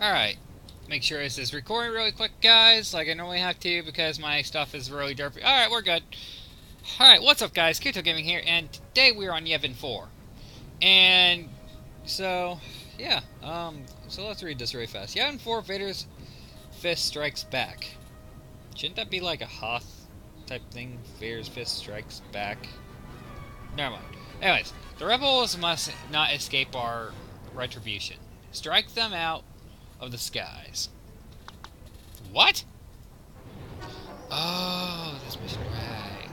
Alright. Make sure this is recording really quick, guys, like I normally have to, because my stuff is really derpy. Alright, we're good. Alright, what's up, guys? Kirito Gaming here, and today we're on Yavin 4. And, so, yeah, um, so let's read this really fast. Yavin 4, Vader's Fist Strikes Back. Shouldn't that be like a Hoth type thing? Vader's Fist Strikes Back? Never mind. Anyways, the rebels must not escape our retribution. Strike them out of the skies. What? Oh, this mission, right.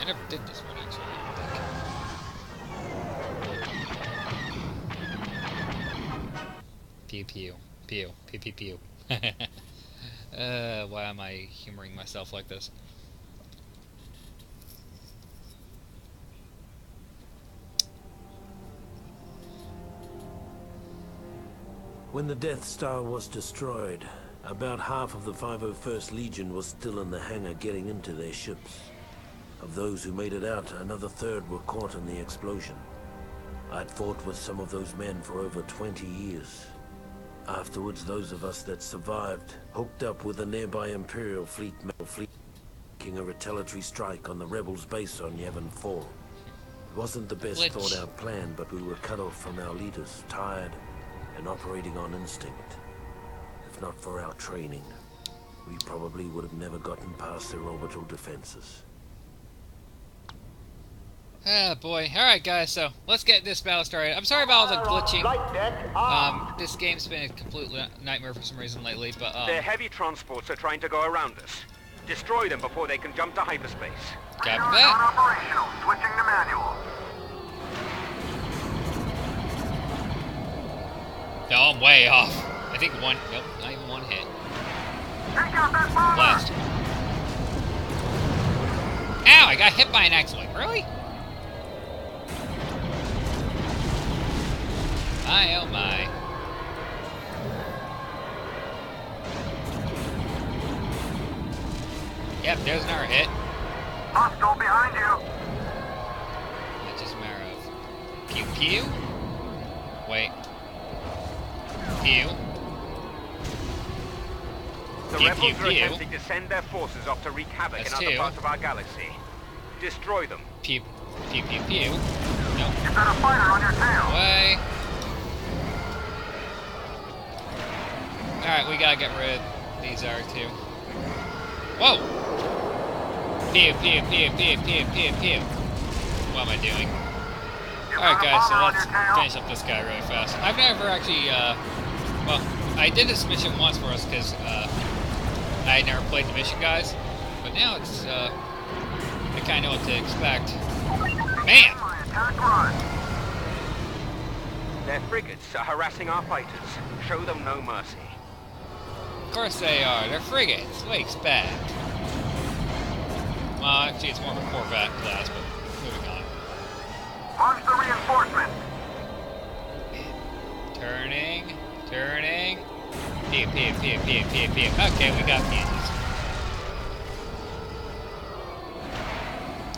I never did this one, actually. Pew pew. Pew. Pew pew pew. uh, why am I humoring myself like this? When the Death Star was destroyed, about half of the 501st Legion was still in the hangar getting into their ships. Of those who made it out, another third were caught in the explosion. I'd fought with some of those men for over 20 years. Afterwards, those of us that survived hooked up with a nearby Imperial fleet metal fleet, making a retaliatory strike on the rebels' base on Yavin 4. It wasn't the best Which- thought-out plan, but we were cut off from our leaders, tired, and operating on instinct. If not for our training, we probably would have never gotten past their orbital defenses. Ah, boy. Alright, guys, so let's get this battle started. I'm sorry about all the glitching. Um, this game's been a complete nightmare for some reason lately, but, um, Their heavy transports are trying to go around us. Destroy them before they can jump to hyperspace. copy that. operational. Switching to manual. No, I'm way off. I think one, nope, not even one hit. Blast. Ow, I got hit by an X-Wing. Really? My, oh my. Yep, there's another hit. Hostile behind you. It's just a matter of pew pew. Wait. Pew. The Pew, rebels pew, are pew. attempting to send their forces off to wreak havoc That's in other two. parts of our galaxy. Destroy them. Pew pew pew pew. Nope. You've got a fighter on your tail. Way. Alright, we gotta get rid of these R2. Whoa! Pew, pew, pew, pew, pew, pew, pew. What am I doing? Alright guys, so let's finish up this guy really fast. I've never actually, uh, well, I did this mission once for us because, uh, I had never played the mission, guys. But now it's, uh, I kinda know what to expect. Man! Their frigates are harassing our fighters. Show them no mercy. Of course they are. They're frigates. What do you expect? Well, actually, it's more of a Corvette class, but moving on. Launch the reinforcement. Turning, turning. Pew, pew, pew, pew, pew, pew. Okay, we got fuses.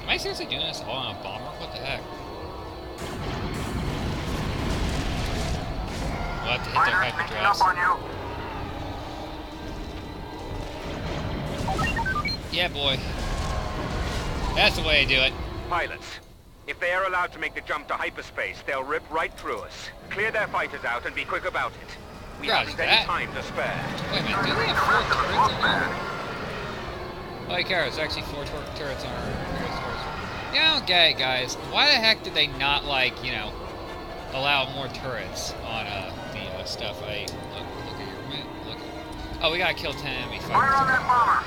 Am I seriously doing this all on a bomber? What the heck? We'll have to hit their hyperdrives. up on you. Yeah, boy. That's the way I do it. Pilots, if they are allowed to make the jump to hyperspace, they'll rip right through us. Clear their fighters out and be quick about it. We Roger haven't that. any time to spare. Wait a minute, do they have four turrets on there? Like, care, there's actually four tur- turrets on our. Yeah, I don't get it, guys. Why the heck did they not, like, you know, allow more turrets on uh, the uh, stuff? I look, look at your map. Look. Oh, we gotta kill ten enemy fighters. Fire on that bomber.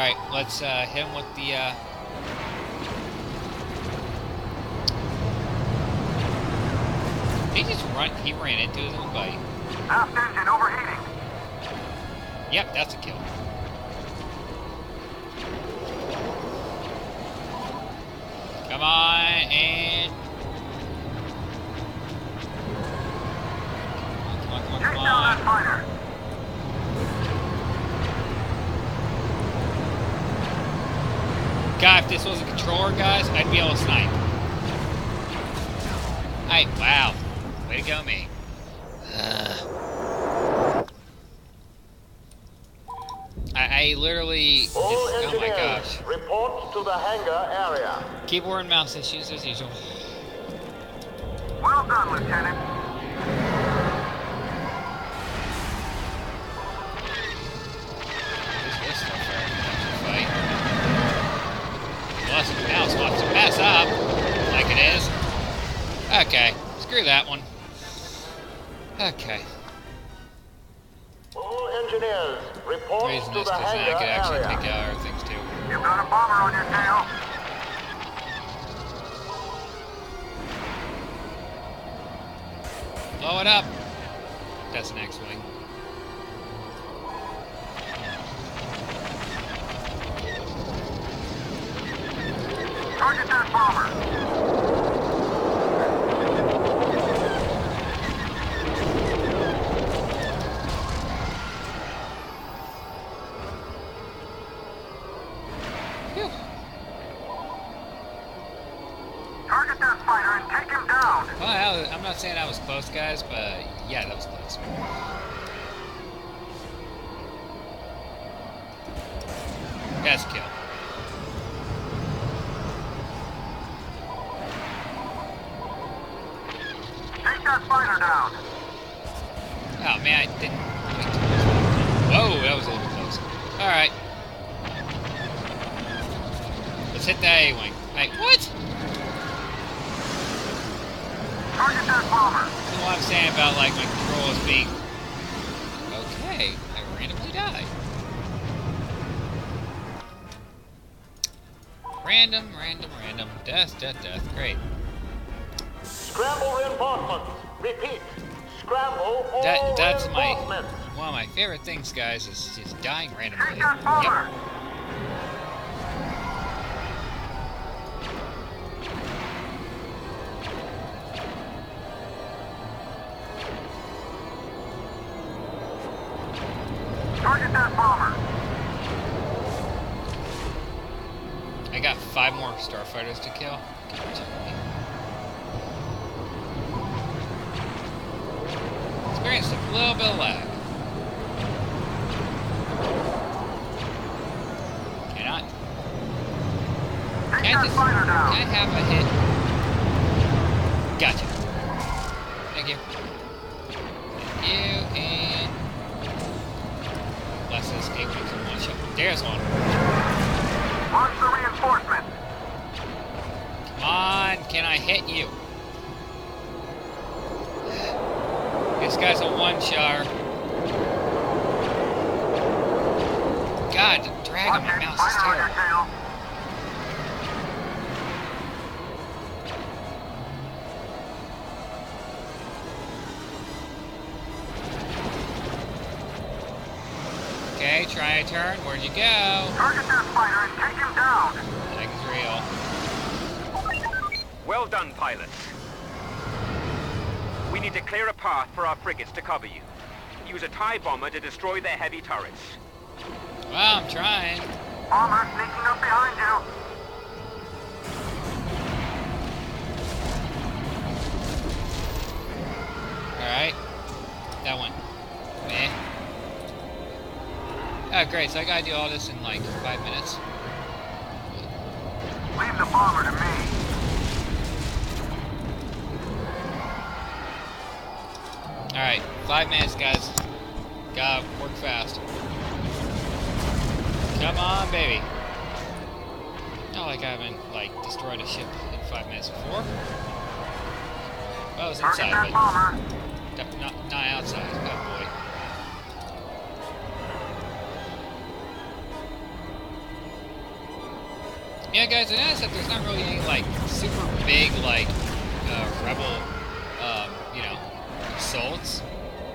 All right, let's uh, hit him with the. Uh... He just run. He ran into his own buddy. Aft engine overheating. Yep, that's a kill. Come on, and... Come on, come on, Take come down that on. fighter. God, if this was a controller, guys, I'd be able to snipe. Hey, wow. Way to go, me. Ugh. I, I literally just, All oh my gosh. report to the hangar area. Keyboard and mouse issues as usual. Well done, Lieutenant. Plus, mouse wants to mess up, like it is. Okay, screw that one. Okay, All engineers, report reason to is the because I could actually area. take out other things too. You've got a bomber on your tail. Blow it up. That's an X-wing. Target that bomber. I'm not saying I was close, guys, but yeah, that was close. That's a kill. Let's hit that A-wing. Hey, what? Target that bomber. Know what I'm saying about like my controls being okay? I randomly died. Random, random, random. Death, death, death. Great. Scramble reinforcements. Repeat. Scramble all That that's my one of my favorite things, guys, is just dying randomly. Take that bomber. Target more starfighters to kill. Experienced a little bit of lag. Cannot. Take Can I just can I have a hit? Gotcha. Thank you. Thank you and bless this escape wings in one shot. There's one. Launch the reinforcement. Can I hit you? This guy's a one-shot. God, the drag on my mouse is Fighter on your terrible. Okay, try a turn. Where'd you go? Target that spider and take him down. Thing's real. Well done, pilots. We need to clear a path for our frigates to cover you. Use a TIE bomber to destroy their heavy turrets. Well, I'm trying. Bomber sneaking up behind you. Alright. That one. Meh. Oh, great. So I gotta do all this in like five minutes. Leave the bomber to me. Alright, five minutes, guys. Gotta work fast. Come on, baby. Not like I haven't, like, destroyed a ship in five minutes before. Well, it was inside, but not, not, outside. Oh, boy. Yeah, guys, I noticed that there's not really any, like, super big, like, uh, rebel, assaults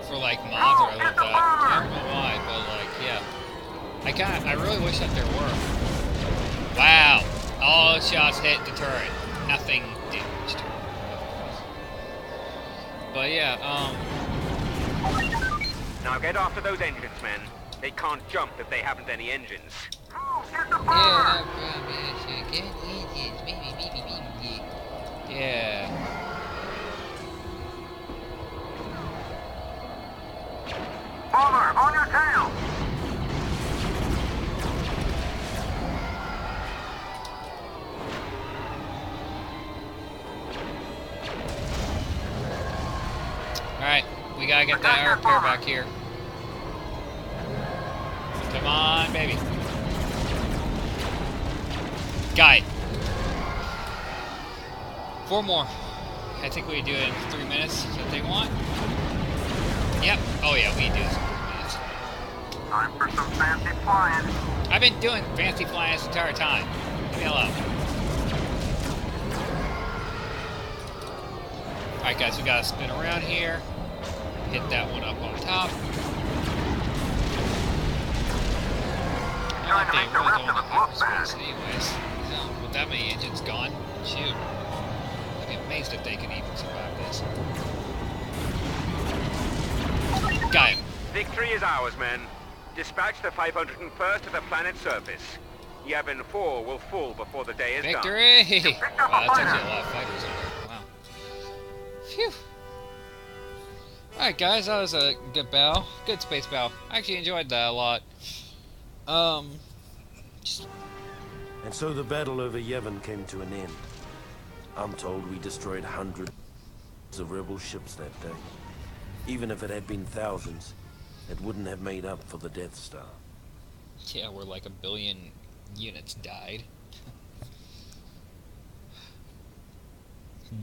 for, like, mods or anything like that. I don't know why, but, like, yeah. I kind of, I really wish that there were. Wow. All shots hit the turret. Nothing damaged. But, yeah, um, Now get after those engines, men. They can't jump if they haven't any engines. Move, Yeah, bomber! no problem. Yeah, sure. Get it, maybe, maybe, maybe. Yeah. On your tail! Alright, we gotta get that air repair back here. Come on, baby. Got it. Four more. I think we do it in three minutes if they want. Yep. Oh yeah, we do in three. Time for some fancy flying. I've been doing fancy flying this entire time. Leave me alone. Alright guys, we gotta spin around here. Hit that one up on top. I don't think they the really going of to us look hyperspace bad. anyways. No, with that many engines gone, shoot. I'd be amazed if they can even survive this. Got him. Victory is ours, men. Dispatch the 501st to the planet's surface. Yavin 4 will fall before the day is done. Victory! Wow, that's actually a lot of fighters in there. Wow. Phew. Alright guys, that was a good battle. Good space battle. I actually enjoyed that a lot. Um, And so the battle over Yavin came to an end. I'm told we destroyed hundreds of rebel ships that day. Even if it had been thousands, it wouldn't have made up for the Death Star. yeah, where like a billion units died.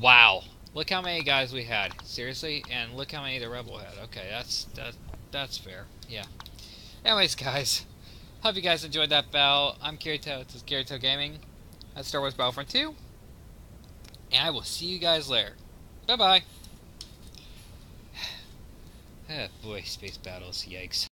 wow. Look how many guys we had. Seriously? And look how many the Rebel had. Okay, that's that that's fair. Yeah. Anyways, guys. Hope you guys enjoyed that battle. I'm Kirito. This is Kirito Gaming. That's Star Wars Battlefront 2. And I will see you guys later. Bye-bye. Ah, boy, space battles. Yikes.